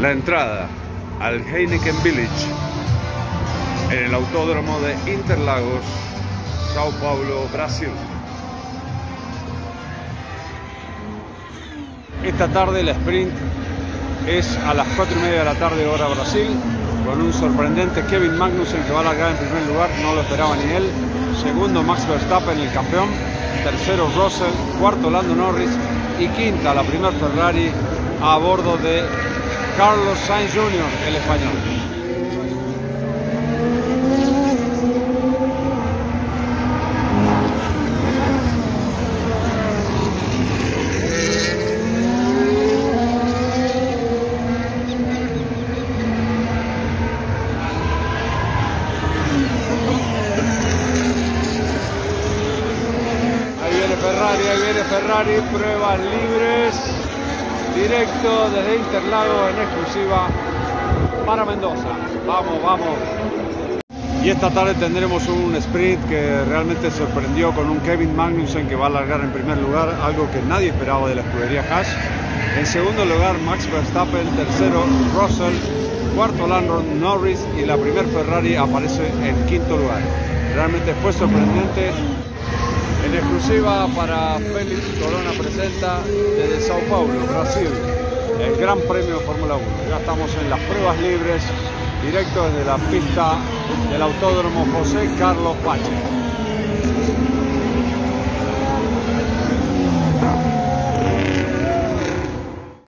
la entrada al Heineken Village en el autódromo de Interlagos, Sao Paulo, Brasil. Esta tarde el sprint es a las 4 y media de la tarde hora Brasil con un sorprendente Kevin Magnussen que va a largar en primer lugar, no lo esperaba ni él. Segundo Max Verstappen, el campeón. Tercero Russell, cuarto Lando Norris y quinta la primer Ferrari a bordo de Carlos Sainz Jr., el español. Ahí viene Ferrari, ahí viene Ferrari, pruebas libres, directo desde Interlagos en exclusiva para Mendoza. Vamos, vamos. Y esta tarde tendremos un sprint que realmente sorprendió con un Kevin Magnussen que va a largar en primer lugar, algo que nadie esperaba de la escudería Haas. En segundo lugar Max Verstappen, tercero Russell, cuarto Lando Norris y la primer Ferrari aparece en quinto lugar. Realmente fue sorprendente en exclusiva para Félix Corona presenta desde Sao Paulo, Brasil, el Gran Premio de Fórmula 1. Ya estamos en las pruebas libres, directo desde la pista del Autódromo José Carlos Pache.